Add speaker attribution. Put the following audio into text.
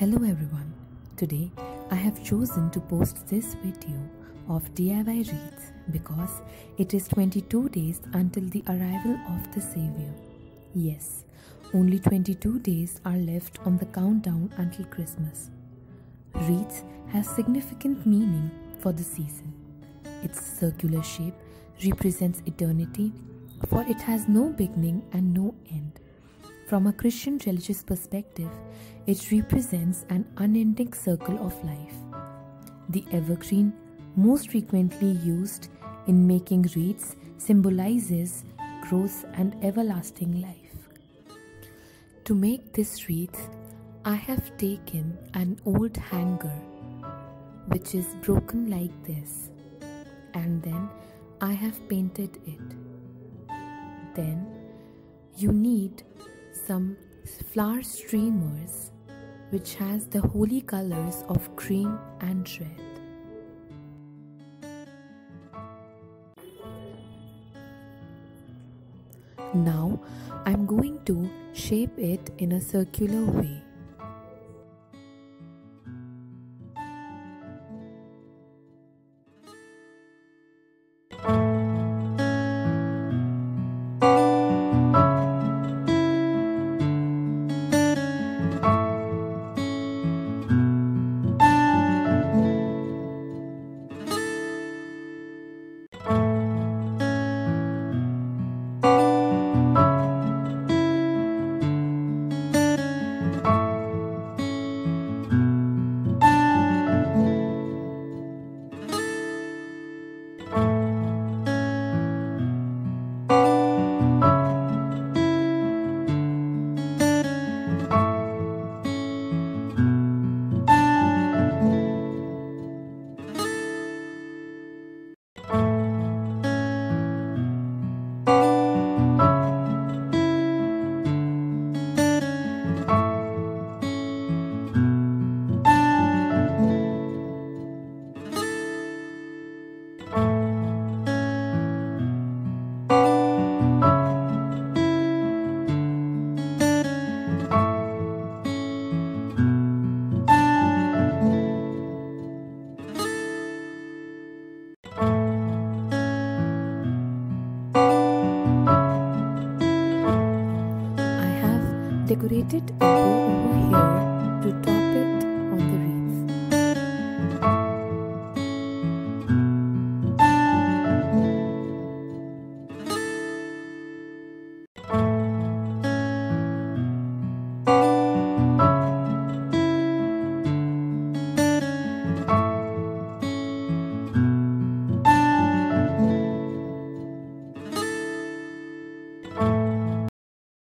Speaker 1: Hello everyone. Today I have chosen to post this video of DIY wreaths because it is 22 days until the arrival of the Savior. Yes, only 22 days are left on the countdown until Christmas. Wreaths has significant meaning for the season. Its circular shape represents eternity for it has no beginning and no end. From a Christian religious perspective, it represents an unending circle of life. The evergreen, most frequently used in making wreaths, symbolizes growth and everlasting life. To make this wreath, I have taken an old hanger which is broken like this and then I have painted it. Then you need some flower streamers which has the holy colors of cream and red. Now I'm going to shape it in a circular way. decorated. A bow here to top it